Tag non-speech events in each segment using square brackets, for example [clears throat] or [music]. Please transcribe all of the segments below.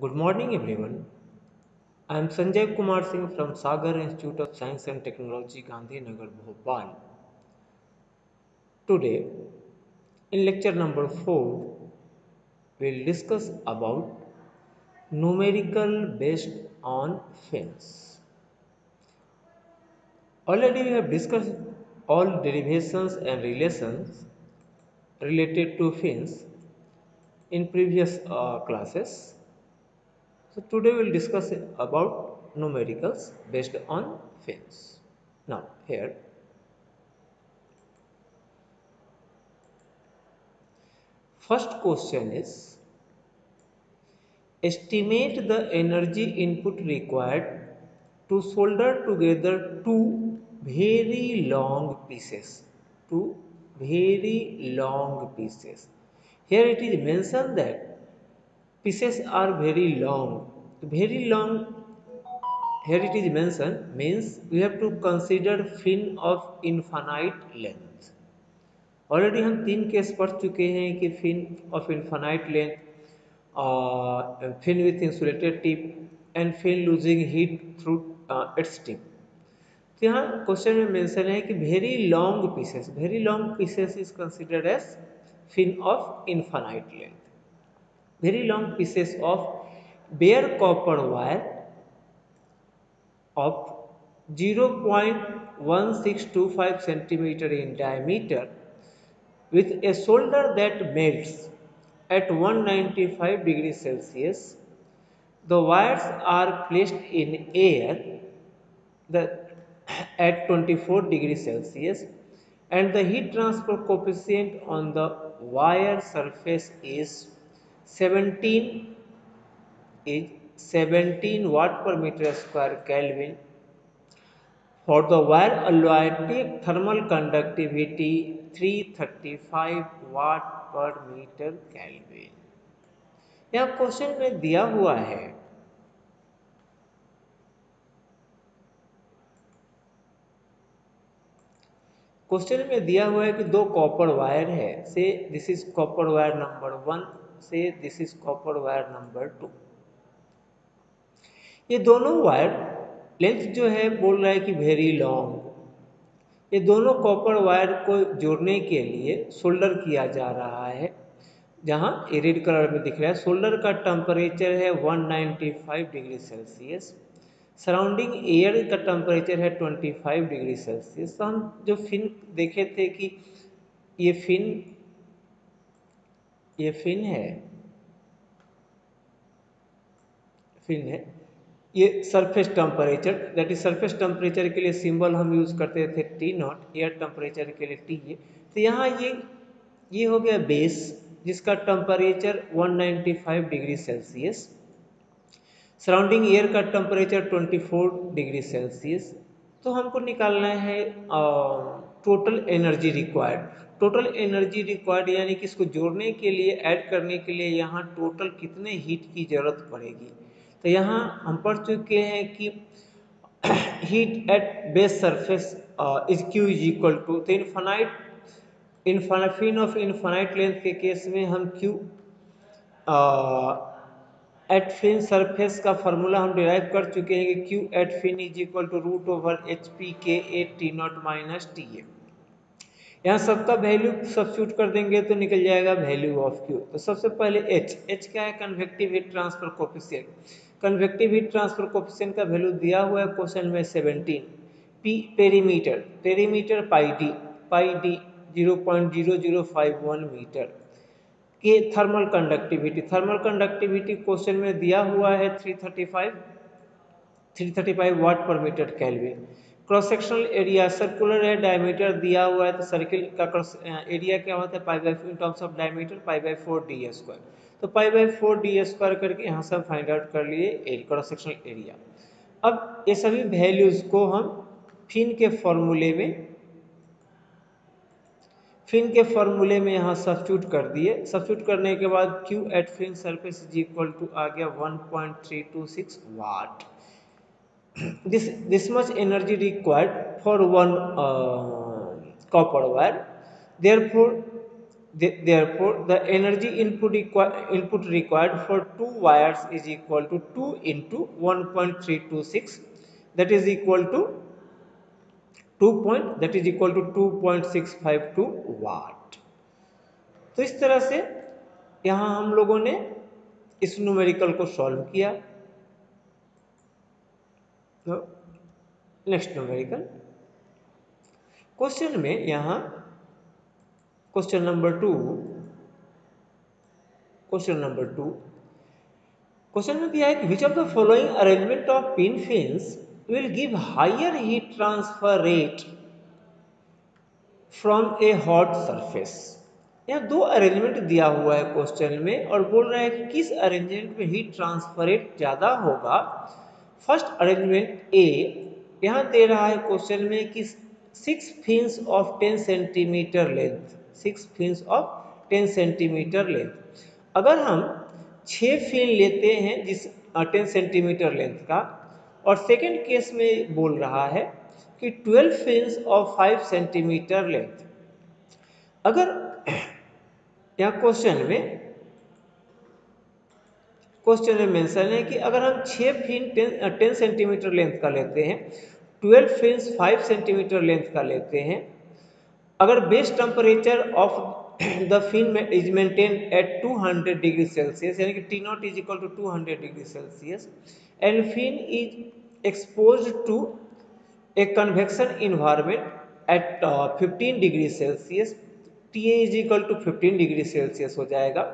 Good morning, everyone. I am Sanjay Kumar Singh from Sagar Institute of Science and Technology, Gandhinagar, Bhopal. Today, in lecture number 4, we'll discuss about numerical based on fins. Already we have discussed all derivations and relations related to fins in previous uh, classes. So today we will discuss about numericals based on fins. Now here. First question is estimate the energy input required to solder together two very long pieces. Two very long pieces. Here it is mentioned that pieces are very long. Very long here it is mentioned means we have to consider fin of infinite length. Already हम तीन case पढ़ चुके हैं कि fin of infinite length fin with insulated tip and fin losing heat through its tip तो यहाँ question में mention है कि very long pieces very long pieces is considered as fin of infinite length very long pieces of bare copper wire of 0.1625 centimeter in diameter with a solder that melts at 195 degrees Celsius. The wires are placed in air the, [clears throat] at 24 degrees Celsius and the heat transfer coefficient on the wire surface is seventeen is seventeen watt per metre square kelvin for the wire अलॉयटिक thermal conductivity 335 watt per metre kelvin यह question में दिया हुआ है। Question में दिया हुआ है कि दो कॉपर वायर है। Say this is copper wire number one say this is copper wire number two ये दोनों वायर लेंथ जो है बोल रहा है कि वेरी लॉन्ग ये दोनों कॉपर वायर को जोड़ने के लिए सोल्डर किया जा रहा है, जहाँ रेड कलर में दिख रहा है। सोल्डर का टेम्परेचर है 195 डिग्री सेल्सियस सराउंडिंग एयर का टेम्परेचर है 25 डिग्री सेल्सियस तो हम जो फिन देखे थे कि ये फिन ये फिन है। फिन है। ये surface temperature that is surface temperature के लिए सिंबल हम यूज़ करते थे टी नॉट एयर टेम्परेचर के लिए टी ए तो यहाँ ये ये हो गया बेस जिसका temperature 195 degree Celsius surrounding air का टेम्परेचर 24 डिग्री सेल्सियस तो हमको निकालना है total energy required total energy required यानी कि इसको जोड़ने के लिए ऐड करने के लिए यहाँ टोटल कितने हीट की ज़रूरत पड़ेगी? तो यहाँ हम पढ़ चुके हैं कि heat at base surface is Q is equal to तो infinite infinite fin of infinite length के केस में हम क्यू एट फिन सरफेस का फार्मूला हम डिराइव कर चुके हैं कि Q at fin is equal to root over H P K A T naught minus T A यहाँ सबका वैल्यू सब्सिट्यूट कर देंगे तो निकल जाएगा वैल्यू ऑफ़ क्यू तो सबसे पहले एच एच क्या है? Convective heat transfer coefficient convective heat transfer coefficient का वैल्यू दिया हुआ है क्वेश्चन में 17 P perimeter perimeter pi D pi D 0.0051 metre K thermal conductivity thermal conductivity question में दिया हुआ है 335 335 watt per metre kelvin cross sectional area circular है डायमीटर दिया हुआ है तो सर्किल का क्रॉस एरिया क्या होता है? Pi by in terms of diameter pi by four D square तो pi by four D square करके यहाँ से फाइंड आउट कर लिए क्रॉस सेक्शनल एरिया अब ये सभी वैल्यूज़ को हम फिन के फॉर्मूले में, फिन के फॉर्मूले में यहाँ सब्सिट्यूट कर दिए। सब्सिट्यूट करने के बाद Q at fin surface is equal to आ गया 1.326 watt this this much energy required for one uh, copper wire therefore therefore the energy input input required for two wires is equal to 2 into 1.326 that is equal to 2 point that is equal to 2.652 watt तो इस तरह से यहाँ हम लोगों ने इस numerical को सॉल्व किया तो नेक्स्ट न्यूमेरिकल क्वेश्चन में यहाँ question number two question number two question में दिया है कि which of the following arrangement of pin fins will give higher heat transfer rate from a hot surface यहाँ दो अरेंजमेंट दिया हुआ है क्वेश्चन में और बोल रहा है कि किस अरेंजमेंट में हीट ट्रांसफ़र रेट ज़्यादा होगा? फ़र्स्ट अरेंजमेंट ए यहाँ दे रहा है क्वेश्चन में कि six fins of ten centimetre length six fins of ten centimetre length अगर हम छः फिन लेते हैं जिस टेन सेंटीमीटर लेंथ का, और सेकेंड केस में बोल रहा है कि twelve fins of five centimetre length अगर, [clears throat] यहाँ क्वेश्चन में क्वेश्चन में मेंशन है कि अगर हम छः fin ten ten centimetre length का लेते हैं, twelve fins five centimetre length का लेते हैं, अगर base temperature of [clears throat] the fin is maintain at 200 degree Celsius, यानी कि T naught is equal to 200 degree Celsius, and fin is expose to a convection environment at 15 degree Celsius, T is equal to 15 degree Celsius हो जाएगा।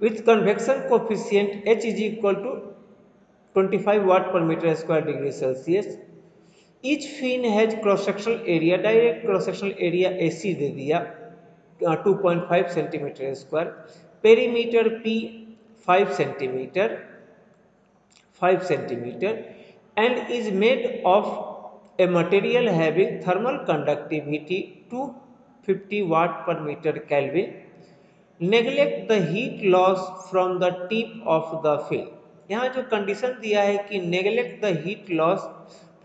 with convection coefficient H is equal to 25 watt per meter square degree Celsius. Each fin has cross sectional area direct cross sectional area AC दे दिया uh, 2.5 centimeter square perimeter P 5 centimeter 5 centimeter and is made of a material having thermal conductivity 250 watt per meter Kelvin neglect the heat loss from the tip of the fin यहाँ जो condition दिया है कि neglect the heat loss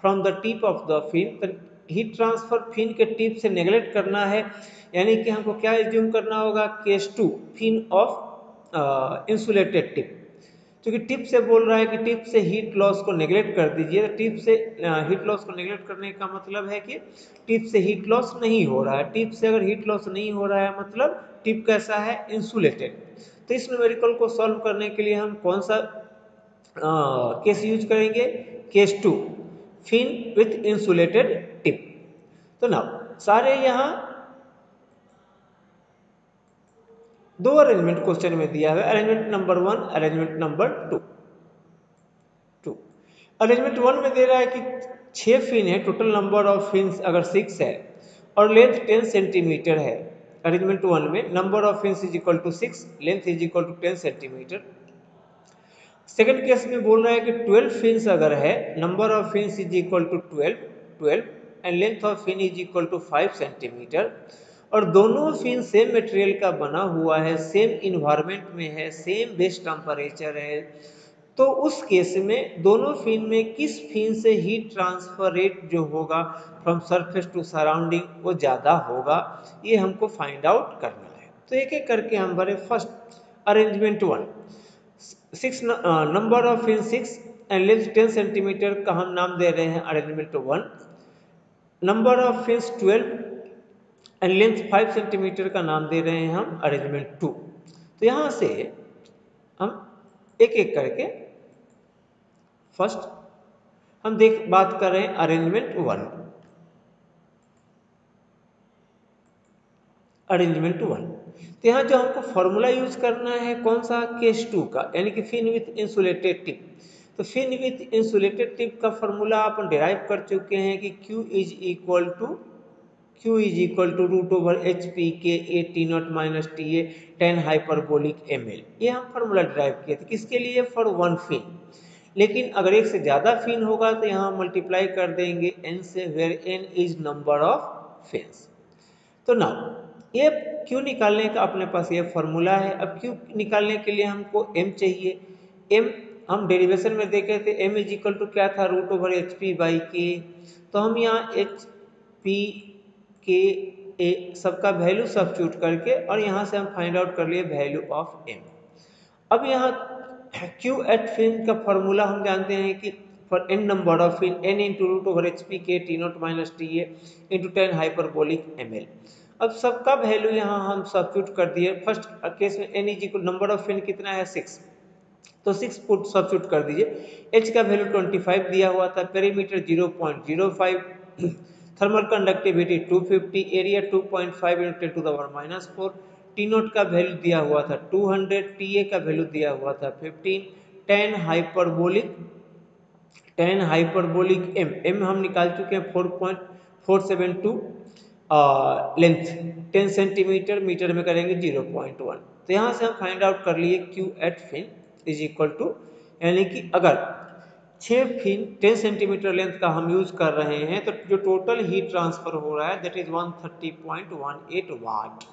from the tip of the fin heat transfer fin के tip से neglect करना है, यानी कि हमको क्या एज्यूम करना होगा? Case two fin of insulated tip क्योंकि टिप से बोल रहा है कि टिप से हीट लॉस को नेग्लेक्ट कर दीजिए। तो टिप से हीट लॉस को नेग्लेक्ट करने का मतलब है कि टिप से हीट लॉस नहीं हो रहा है। टिप से अगर हीट लॉस नहीं हो रहा है मतलब टिप कैसा है? इंसुलेटेड तो इस न्यूमेरिकल को सॉल्व करने के लिए हम कौन सा केस यूज़ करेंगे? Case two fin with insulated tip तो ना सारे यहाँ दो अरेंजमेंट क्वेश्चन में दिया है। Arrangement number one arrangement number two two arrangement one में दे रहा है कि छह फिन है टोटल नंबर ऑफ़ फिन्स अगर सिक्स है और लेंथ टेन सेंटीमीटर है। अरेंजमेंट वन में number of fins is equal to six length is equal to ten centimetre second case में बोल रहा है कि ट्वेल्व फिंस अगर है number of fins is equal to twelve twelve and length of fin is equal to five centimetre और दोनों fin same material का बना हुआ है सेम इन्वायरमेंट में है सेम बेस्ट टेम्परेचर है। तो उस केस में दोनों फिन में किस फिन से हीट ट्रांसफ़र रेट जो होगा फ्रॉम सरफेस टू सराउंडिंग वो ज़्यादा होगा, ये हमको फाइंड आउट करना है। तो एक एक करके हम भरे first arrangement one six number of fin six and length ten centimetre का हम नाम दे रहे हैं arrangement one number of fins twelve and length five centimetre का नाम दे रहे हैं हम अरेंजमेंट टू तो यहाँ से हम एक एक करके फ़र्स्ट हम देख, बात कर रहे हैं अरेंजमेंट वन अरेंजमेंट वन तो यहाँ जो हमको फॉर्मूला यूज़ करना है कौन सा? केस टू का, यानी कि फिन विथ इंसुलेटेड टिप तो फिन विथ इंसुलेटेड टिप का फॉर्मूला अपन डिराइव कर चुके हैं कि Q is equal to Q is equal to root over H P K A T naught minus T A tan hyperbolic M L ये हम formula drive किए थे। किसके लिए? फॉर वन फिन लेकिन अगर एक से ज़्यादा फिन होगा तो यहाँ मल्टीप्लाई कर देंगे एन से where N is number of fins तो नाउ ये क्यों निकालने का अपने पास ये फॉर्मूला है। अब क्यों निकालने के लिए हमको एम चाहिए। एम हम डेरिवेशन में देखे थे एम इज़ इक्वल टू क्या था? Root over H P by K तो हम यहाँ एच पी के ए, सबका वैल्यू सब्स्टिट्यूट करके और यहाँ से हम फाइंड आउट कर लिए वैल्यू ऑफ़ एम अब यहाँ क्यू एट फिन का फॉर्मूला हम जानते हैं कि for N number of fin N into root over H P K T naught minus T A into tan hyperbolic M L अब सबका वैल्यू यहाँ हम सब्स्टिट्यूट कर दिए। फ़र्स्ट केस में N is equal number of fin कितना है? Six तो सिक्स पुट सब्स्टिट्यूट कर दीजिए। एच का वैल्यू ट्वेंटी फाइव दिया हुआ था perimeter zero point zero five thermal conductivity 250 area 2.5 point five into to the power minus four T naught का वैल्यू दिया हुआ था 200 टी ए का वैल्यू दिया हुआ था 15 tan hyperbolic tan hyperbolic M M हम निकाल चुके हैं 4.472 लेंथ टेन सेंटीमीटर मीटर में करेंगे 0.1 तो यहाँ से हम फाइंड आउट कर लिए Q at fin is equal to यानी कि अगर छः फिन टेन सेंटीमीटर लेंथ का हम यूज़ कर रहे हैं तो जो टोटल हीट ट्रांसफ़र हो रहा है दैट इज़ 130.18 वाट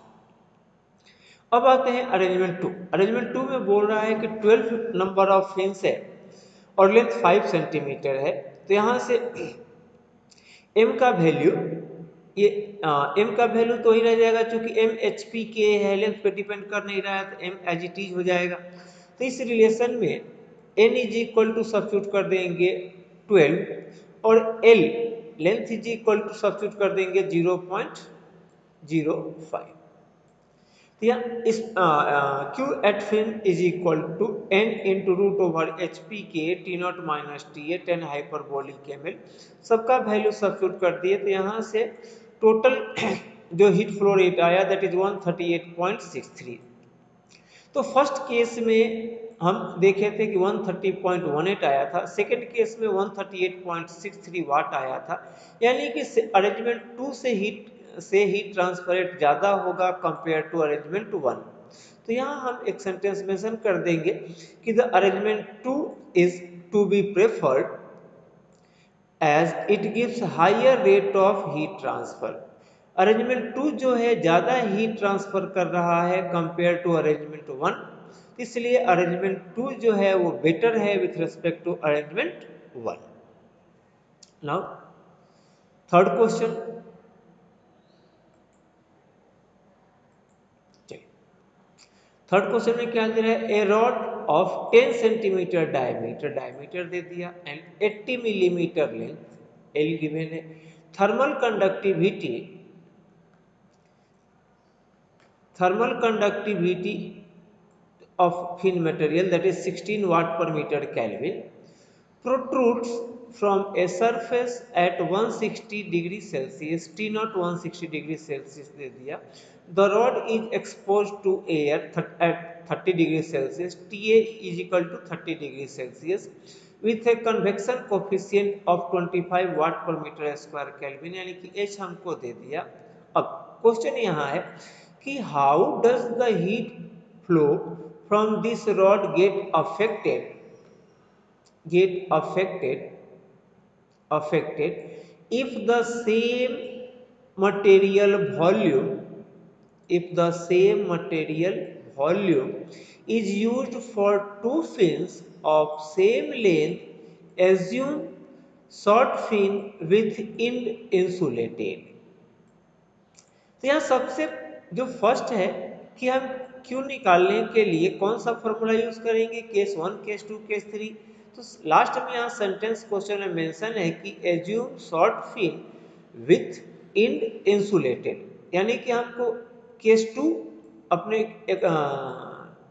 अब आते हैं अरेंजमेंट टू अरेंजमेंट टू में बोल रहा है कि 12 नंबर ऑफ़ फिन्स है और लेंथ 5 सेंटीमीटर है तो यहाँ से एम का वैल्यू ये एम का वैल्यू तो ही रह जाएगा क्योंकि एम एच पी के है लेंथ पे डिपेंड कर नहीं रहा है तो एम एज इट इज़ हो जाएगा। तो इस रिलेशन में N is equal to substitute कर देंगे 12 और L length is equal to substitute कर देंगे 0.05 तो या इस Q at fin is equal to N into root over H P K T naught minus T A tan hyperbolic M L सबका value substitute कर दिए तो यहाँ से टोटल [coughs] जो हीट फ्लो रेट आया दैट इज़ 138.63 तो फ़र्स्ट केस में हम देखे थे कि 130.18 आया था सेकंड केस में 138.63 वाट आया था। यानी कि अरेंजमेंट टू से हीट से हीट ट्रांसफ़र रेट ज़्यादा होगा कंपेयर टू अरेंजमेंट वन तो यहाँ हम एक सेंटेंस मेंशन कर देंगे कि the arrangement two is to be preferred as it gives higher rate of heat transfer arrangement two जो है, ज़्यादा हीट ट्रांसफ़र कर रहा है कंपेयर टू अरेंजमेंट वन इसलिए अरेंजमेंट टू जो है वो बेटर है with respect to arrangement one now third question third question में क्या दे रहा है? A rod of 10 centimetre diameter diameter दे दिया and 80 millimetre length L given है. Thermal conductivity thermal conductivity of thin material that is 16 watt per meter Kelvin protrudes from a surface at 160 degree Celsius T not 160 degree Celsius दे दिया the rod is exposed to air at 30 degree Celsius TA is equal to 30 degree Celsius with a convection coefficient of 25 watt per meter square Kelvin यानी कि H हमको दे दिया अब question यहाँ है कि how does the heat flow from this rod get affected get affected affected if the same material volume if the same material volume is used for two fins of same length assume short fin with end insulated तो यहाँ सबसे जो first है कि हम Q निकालने के लिए कौन सा फॉर्मूला यूज़ करेंगे? Case one case two case three तो लास्ट में यहाँ सेंटेंस क्वेश्चन में मेंशन है कि assume short fin with end insulated यानी कि हमको केस टू अपने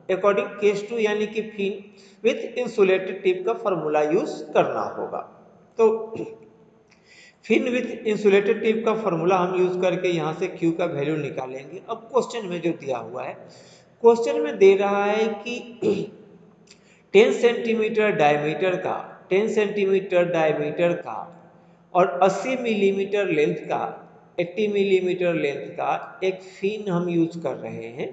अकॉर्डिंग केस टू यानी कि फिन विथ इंसुलेटेड टिप का फॉर्मूला यूज़ करना होगा। तो फिन विथ इंसुलेटेड टिप का फॉर्मूला हम यूज़ करके यहाँ से क्यू का वैल्यू निकालेंगे। अब क्वेश्चन में जो दिया हुआ है क्वेश्चन में दे रहा है कि 10 सेंटीमीटर डायमीटर का 10 सेंटीमीटर डायमीटर का और 80 मिलीमीटर mm लेंथ का 80 मिलीमीटर mm लेंथ का एक फिन हम यूज़ कर रहे हैं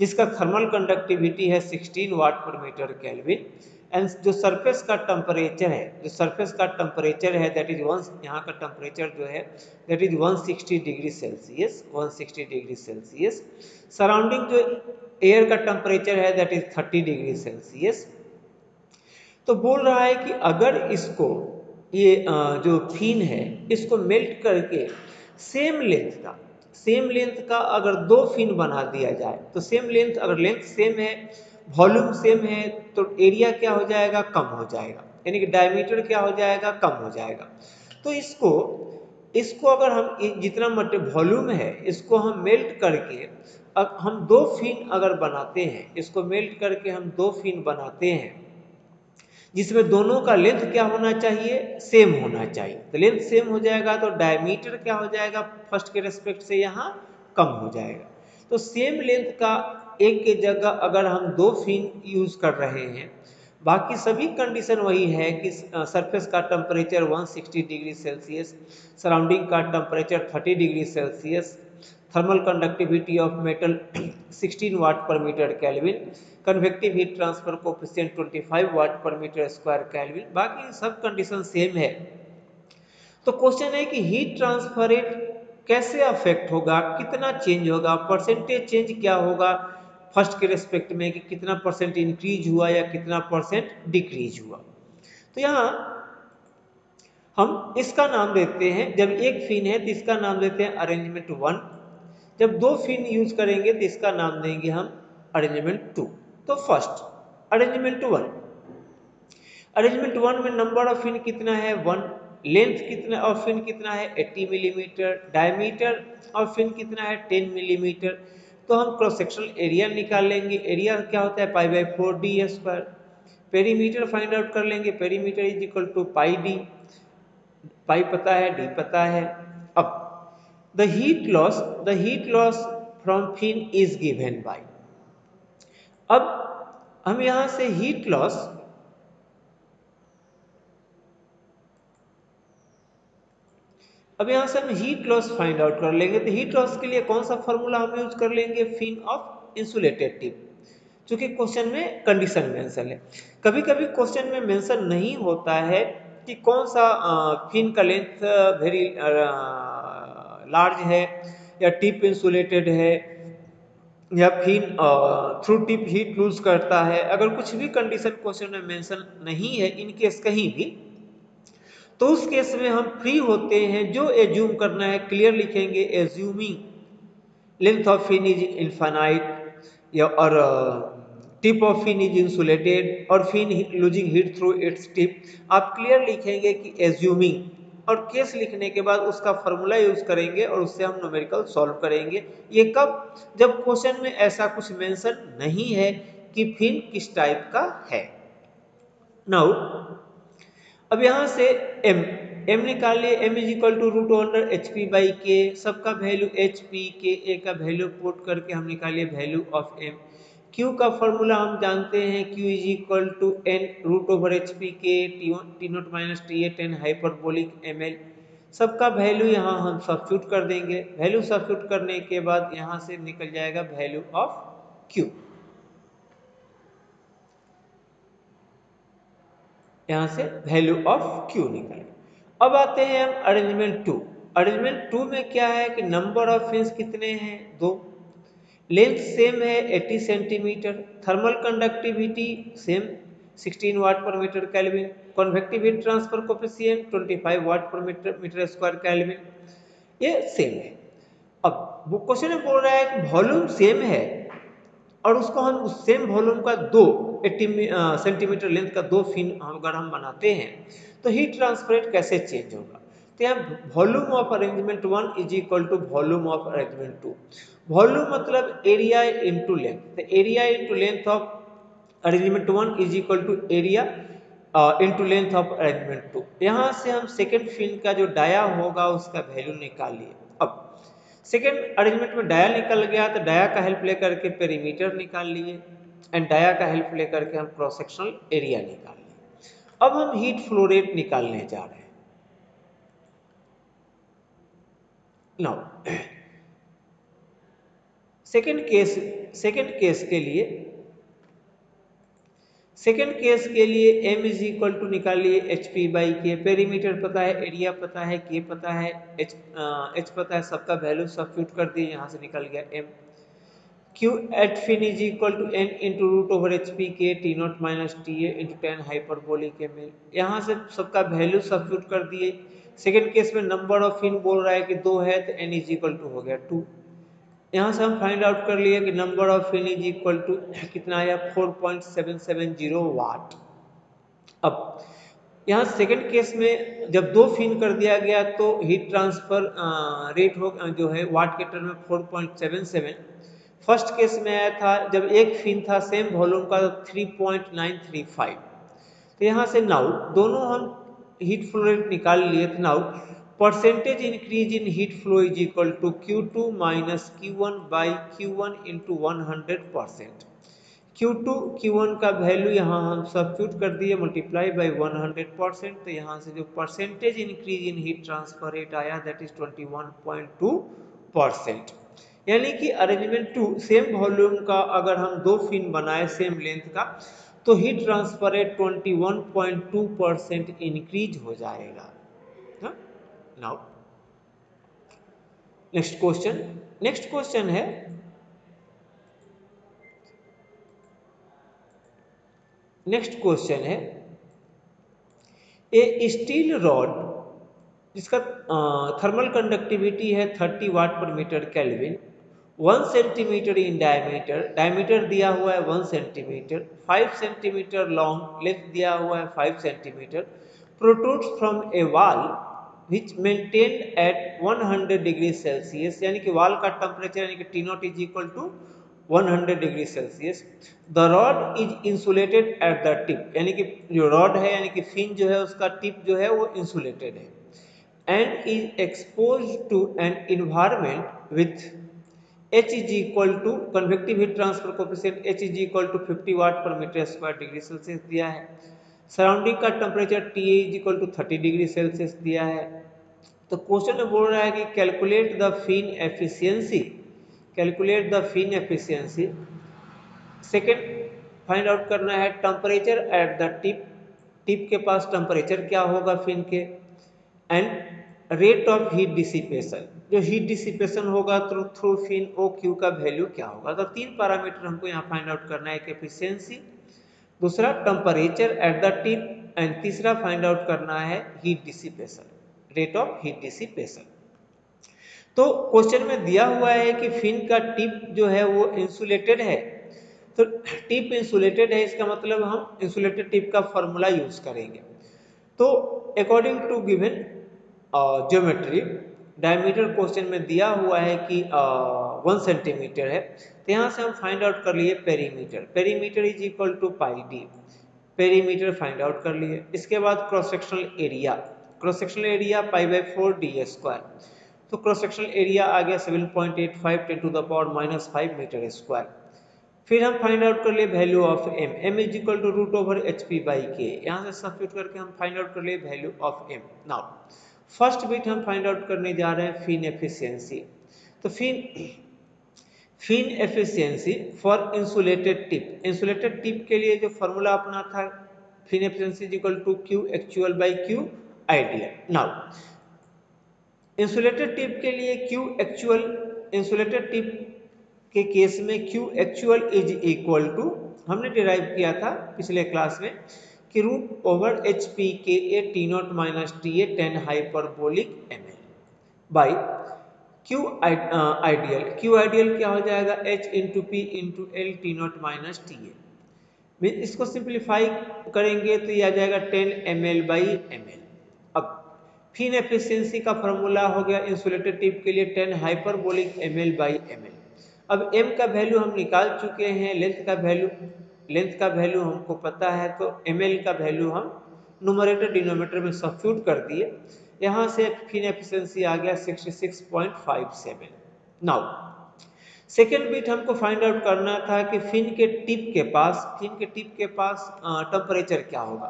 जिसका थर्मल कंडक्टिविटी है 16 watt per metre kelvin and जो सरफेस का टेम्परेचर है, जो सरफेस का टेम्परेचर है दैट इज़ वन यहाँ का टेम्परेचर जो है that is 160 degree Celsius 160 degree Celsius surrounding जो एयर का टेम्परेचर है दैट इज़ 30 डिग्री सेल्सियस तो बोल रहा है कि अगर इसको, ये जो फीन है, इसको मेल्ट करके सेम लेंथ का सेम लेंथ का अगर दो फिन बना दिया जाए तो सेम लेंथ अगर लेंथ सेम है वॉल्यूम सेम है तो एरिया क्या हो जाएगा? कम हो जाएगा। यानी कि डायमीटर क्या हो जाएगा? कम हो जाएगा। तो इसको इसको अगर हम जितना मटे वॉल्यूम है, इसको हम मेल्ट करके, अब हम दो फिन अगर बनाते हैं, इसको मेल्ट करके हम दो फिन बनाते हैं जिसमें दोनों का लेंथ क्या होना चाहिए? सेम होना चाहिए। तो लेंथ सेम हो जाएगा तो डायमीटर क्या हो जाएगा? फ़र्स्ट के रेस्पेक्ट से यहाँ कम हो जाएगा। तो सेम लेंथ का एक के जगह अगर हम दो फिन यूज़ कर रहे हैं, बाकी सभी कंडीशन वही है कि सरफेस का टेम्परेचर 160 डिग्री सेल्सियस सराउंडिंग का temperature 30 degree Celsius thermal conductivity of metal 16 watt per metre kelvin convective heat transfer coefficient 25 watt per metre square kelvin बाकी सब कंडीशन सेम है। तो क्वेश्चन है कि हीट ट्रांसफ़र रेट कैसे affect होगा, कितना चेंज होगा परसेंटेज चेंज क्या होगा? फ़र्स्ट के रेस्पेक्ट में कि कितना परसेंट इंक्रीज हुआ या कितना परसेंट डिक्रीज हुआ। तो यहाँ हम इसका नाम देते हैं, जब एक फिन है तो इसका नाम देते हैं अरेंजमेंट वन जब दो फिन यूज़ करेंगे तो इसका नाम देंगे हम अरेंजमेंट टू तो first arrangement one arrangement one में नंबर ऑफ़ फिन कितना है? वन लेंथ कितना ऑफ़ फिन कितना है? 80 मिलीमीटर डायमीटर ऑफ़ फिन कितना है? 10 मिलीमीटर तो हम क्रॉस सेक्शनल एरिया निकाल लेंगे। एरिया क्या होता है? Pi by four D square perimeter find out कर लेंगे। Perimeter is equal to pi D pi पता है? डी पता है। The heat loss the heat loss from fin is given by अब हम यहाँ से हीट लॉस अब यहाँ से हम हीट लॉस फाइंड आउट कर लेंगे तो हीट लॉस के लिए कौन सा फॉर्मूला हम यूज़ कर लेंगे? फिन ऑफ़ इंसुलेटेड टिप क्योंकि क्वेश्चन में कंडीशन मेंशन है। कभी कभी क्वेश्चन में मेंशन नहीं होता है कि कौन सा फिन का लेंथ वेरी लार्ज है या टिप इंसुलेटेड है या फिर थ्रू टिप हीट लूज करता है, अगर कुछ भी कंडीशन क्वेश्चन में मेंशन नहीं है, इन केस कहीं भी तो उस केस में हम फ्री होते हैं, जो एज्यूम करना है क्लियर लिखेंगे assuming length of fin is infinite या, और tip of fin is insulated और fin losing heat through its tip आप क्लियर लिखेंगे कि एज्यूमिंग और केस लिखने के बाद उसका फॉर्मूला यूज़ करेंगे और उससे हम न्यूमेरिकल सॉल्व करेंगे। ये कब? जब क्वेश्चन में ऐसा कुछ मेंशन नहीं है कि फिन किस टाइप का है। नाउ अब यहाँ से m m निकाल लिए, m is equal to root under H P by K सबका वैल्यू एच पी के ए का वैल्यू पुट करके हम निकालिए वैल्यू ऑफ़ m Q का फॉर्मूला हम जानते हैं Q is equal to N root over H P K T T naught minus T A tan hyperbolic M L सबका value यहाँ हम सब्सिट्यूट कर देंगे। वैल्यू सब्सिट्यूट करने के बाद यहाँ से निकल जाएगा वैल्यू ऑफ़ क्यू यहाँ से वैल्यू ऑफ़ क्यू निकल अब आते हैं हम अरेंजमेंट टू अरेंजमेंट टू में क्या है कि नंबर ऑफ़ फिंस कितने हैं? दो। लेंथ सेम है 80 centimetre thermal conductivity same 16 watt per metre kelvin convective heat transfer coefficient 25 watt per metre metre square kelvin ये सेम है। अब वो क्वेश्चन में बोल रहा है कि वॉल्यूम सेम है, और उसको हम उस सेम वॉल्यूम का दो 80 सेंटीमीटर लेंथ का दो फिन अगर हम बनाते हैं तो हीट ट्रांसफ़र कैसे चेंज होगा? Volume of arrangement one is equal to volume of arrangement two volume मतलब एरिया इंटू लेंथ तो area into length of arrangement one is equal to area into length of arrangement two यहाँ से हम second fin का जो dia होगा उसका value निकाल लिए अब सेकेंड अरेंजमेंट में डाया निकल गया तो डाया का हेल्प लेकर के पेरीमीटर निकाल लिए एंड डाया का हेल्प लेकर के हम क्रॉस सेक्शनल एरिया निकाल लिए। अब हम हीट फ्लो रेट निकालने जा रहे हैं। Now second case second case के लिए सेकेंड केस के लिए m इज़ इक्वल टू निकालिए H P by K perimeter पता है एरिया पता है के पता है, h एच पता है, सबका वैल्यू सब्सिट्यूट कर दिए, यहाँ से निकल गया m. Q at fin is equal to n into root over h p k, t naught minus T A into tan hyperbolic M यहाँ से सबका वैल्यू सब्सिट्यूट कर दिए सेकेंड केस में नंबर ऑफ़ फिन बोल रहा है कि दो है तो एन इज़ इक्वल टू हो गया टू यहाँ से हम फाइंड आउट कर लिए कि number of fin is equal to कितना आया? 4.770 वाट अब यहाँ सेकंड केस में जब दो फिन कर दिया गया तो हीट ट्रांसफ़र रेट हो जो है वाट के टर्म में 4.77 फ़र्स्ट केस में आया था, जब एक फिन था सेम वॉल्यूम का 3.935 तो यहाँ से नाउ दोनों हम हीट फ्लो रेट निकाल लिए थे now percentage increase in heat flow is equal to Q two minus Q one by Q one into one hundred percent Q2 Q1 का वैल्यू यहाँ हम सब्सिट्यूट कर दिए मल्टीप्लाई बाई 100 परसेंट तो यहाँ से जो percentage increase in heat transfer rate आया दैट इज़ 21.2 परसेंट यानी कि अरेंजमेंट टू सेम वॉल्यूम का अगर हम दो फिन बनाए सेम लेंथ का तो heat transfer rate 21.2 percent increase हो जाएगा। Now next question next question है नेक्स्ट क्वेश्चन है ए स्टील रॉड जिसका थर्मल कंडक्टिविटी है 30 watt per metre kelvin one centimetre in diameter diameter दिया हुआ है one centimetre five centimetre long length दिया हुआ है five centimetre. Protrudes from a wall which maintained at 100 degree Celsius यानी कि वाल का टेम्परेचर यानी कि T naught is equal to 100 degree Celsius the rod is insulated at the tip यानी कि जो रॉड है, यानी कि फिन जो है, उसका टिप जो है, वो इंसुलेटेड है। And is expose to an environment with H is equal to convective heat transfer coefficient H is equal to 50 watt per meter square degree Celsius दिया है। सराउंडिंग का temperature T is equal to 30 degree Celsius दिया है। तो question में बोल रहा है कि calculate the fin efficiency calculate the fin efficiency second find out करना है temperature at the tip tip के पास टेम्परेचर क्या होगा फिन के? And rate of heat dissipation जो हीट डिसिपेशन होगा through through fin O Q का वैल्यू क्या होगा? तो तीन पैरामीटर हमको यहाँ फाइंड आउट करना है एफिशिएंसी दूसरा temperature at the tip and तीसरा फाइंड आउट करना है heat dissipation rate of heat dissipation तो क्वेश्चन में दिया हुआ है कि फिन का टिप जो है वो इंसुलेटेड है। तो टिप इंसुलेटेड है, इसका मतलब हम इंसुलेटेड टिप का फॉर्मूला यूज़ करेंगे। तो according to given geometry diameter question में दिया हुआ है कि वन सेंटीमीटर है। तो यहाँ से हम फाइंड आउट कर लिए perimeter perimeter is equal to pi D perimeter find out कर लिए। इसके बाद cross sectional area cross sectional area pi by four D square तो क्रॉस सेक्शनल एरिया आ गया seven point eight five ten to the power minus five metre square फिर हम find out कर लिए value of M M is equal to root over H P by K यहाँ से substitute करके हम फाइंड आउट कर लिए value of M now first bit हम फाइंड आउट करने जा रहे हैं फिन एफिशिएंसी। तो fin fin efficiency for insulated tip. Insulated tip के लिए जो फॉर्मूला अपना था, fin efficiency equal to Q actual by Q ideal now insulated tip के लिए क्यू एक्चुअल इंसुलेटेड टिप के केस में Q actual is equal to हमने डिराइव किया था पिछले क्लास में कि root over H P K A T naught minus T A tan hyperbolic M L by, Q ideal. Q ideal क्या हो जाएगा? H into P into L T naught minus T A. इसको simplify करेंगे तो यह आ जाएगा tan M L by M L. अब, फिन एफिशिएंसी का फॉर्मूला हो गया इंसुलेटेड टिप के लिए tan hyperbolic M L by M L. अब एम का वैल्यू हम निकाल चुके हैं लेंथ का वैल्यू लेंथ का वैल्यू हमको पता है तो एमएल का वैल्यू हम नोमरेटर डिनोमीटर में सब्सिट्यूट कर दिए। यहाँ से फिन एफिशिएंसी आ गया 66.57 नाउ सेकेंड बिट हमको फाइंड आउट करना था कि फिन के टिप के पास फिन के टिप के पास टेम्परेचर क्या होगा।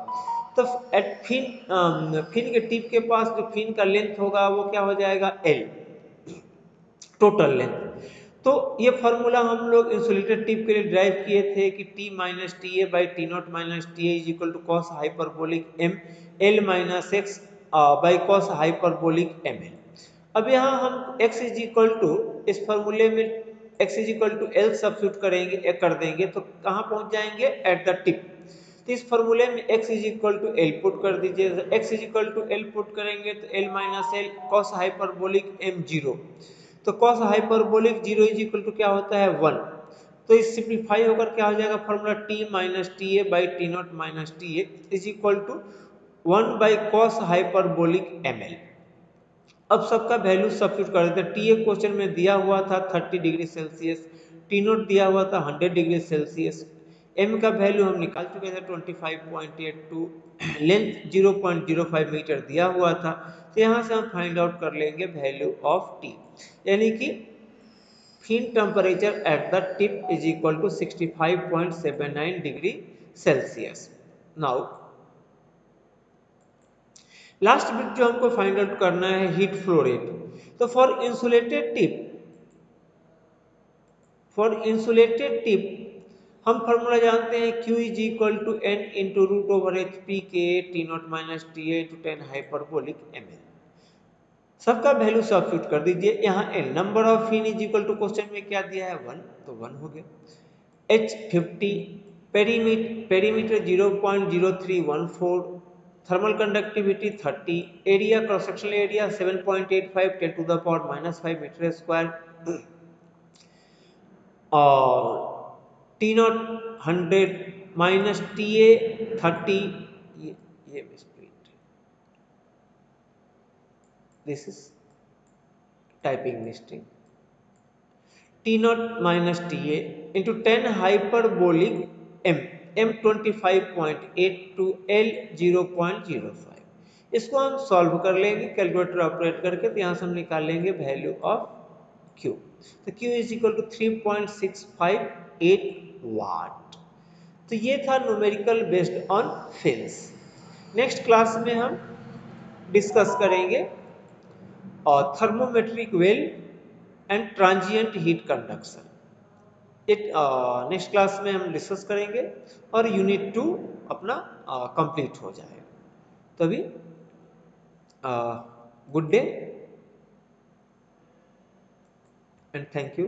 तो एट फिन फिन के टिप के पास जो फिन का लेंथ होगा, वो क्या हो जाएगा? एल टोटल लेंथ तो ये फार्मूला हम लोग इंसुलेटेड टिप के लिए ड्राइव किए थे कि T minus T A by T naught minus T is equal to cos hyperbolic M L minus X by cos hyperbolic M L अब यहाँ हम x इज़ इक्वल टू इस फार्मूले में x is equal to L substitute करेंगे कर देंगे तो कहाँ पहुँच जाएँगे? एट द टिप तो इस फॉर्मूले में x is equal to L put कर दीजिए। X is equal to L put करेंगे तो l minus L cos hyperbolic M zero तो cos hyperbolic zero is equal to क्या होता है? वन तो इस सिंप्लीफाई होकर क्या हो जाएगा? Formula t minus T A by T naught minus T A is equal to one by cos hyperbolic M L अब सबका वैल्यू सब्सिट्यूट कर देते हैं। टी ए क्वेश्चन में दिया हुआ था 30 डिग्री सेल्सियस टी नोट दिया हुआ था 100 डिग्री सेल्सियस एम का वैल्यू हम निकाल चुके थे 25.82 लेंथ 0.05 मीटर दिया हुआ था। तो यहाँ से हम फाइंड आउट कर लेंगे वैल्यू ऑफ़ टी यानी कि fin temperature at the tip is equal to 65.79 degree Celsius now last bit जो हमको फाइंड आउट करना है हीट फ्लो रेट तो for insulated tip for insulated tip हम फॉर्मूला जानते हैं Q is equal to N into root over H P K T naught minus T A into tan hyperbolic M L सबका value substitute कर दीजिए। यहाँ N number of fin is equal two question में क्या दिया है? One तो one हो गया। H fifty perimeter perimeter zero point zero three one four thermal conductivity 30 area cross sectional area 7.85 10 to the power minus five metre square और T naught hundred minus T A thirty ये ये is typing mistake T naught minus T A into ten hyperbolic M M twenty five point eight इसको हम solve कर लेंगे calculator operate करके तो यहाँ से हम निकाल लेंगे वैल्यू ऑफ़ क्यू तो Q is equal to three point six five eight watt तो ये था numerical based on fins next class में हम डिस्कस करेंगे और thermometric well and transient heat conduction it next class में हम डिस्कस करेंगे और यूनिट टू अपना कंप्लीट uh, हो जाएगा। तभी good day and thank you